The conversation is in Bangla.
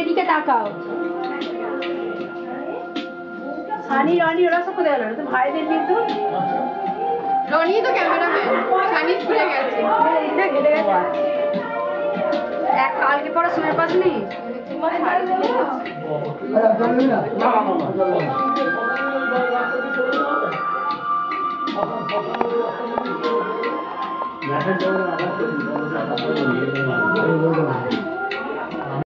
এদিকে তাকাও। সানি রনি ওরা সব কোথায় গেল? তো ভাইদের নিয়ে তো রনি তো ক্যামেরাম্যান সানি স্কুলে গেছে। হ্যাঁ, এক কালকে পড়া সময় পাসনি তোমার